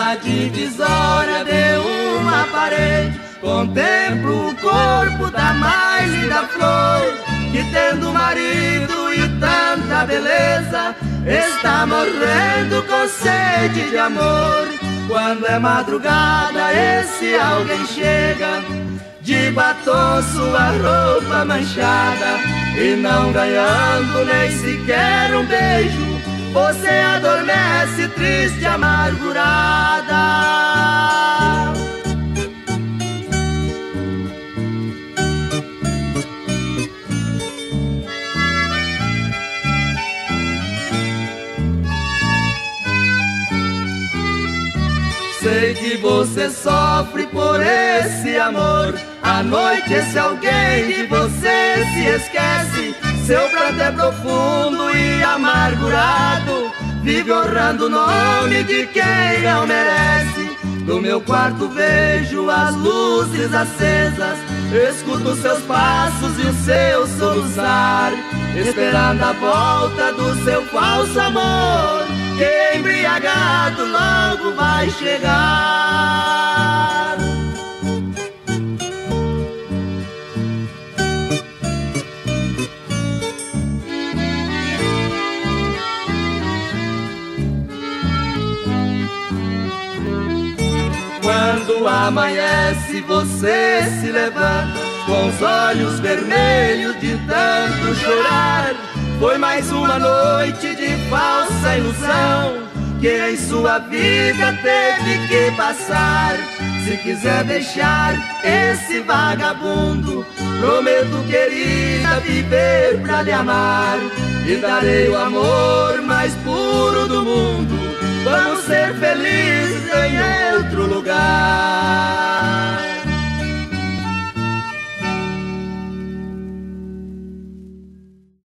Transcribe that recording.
a divisória de uma parede, contemplo o corpo da mais linda flor, que tendo marido e tanta beleza, está morrendo com sede de amor. Quando é madrugada, esse alguém chega, de batom sua roupa manchada, e não ganhando nem sequer um beijo você adormece triste, amargurada. Sei que você sofre por esse amor. À noite, esse alguém de você se esquece. Seu pranto é profundo e amargurado. Vive honrando o nome de quem não merece. Do meu quarto vejo as luzes acesas. Escuto seus passos e o seu soluçar. Esperando a volta do seu falso amor. Que embriagado logo vai chegar Quando amanhece, você se levanta com os olhos vermelhos de tanto chorar. Foi mais uma noite de falsa ilusão que em sua vida teve que passar. Se quiser deixar esse vagabundo, prometo, querida, viver pra lhe amar. E darei o amor mais puro do mundo. Vamos ser felizes em outro lugar.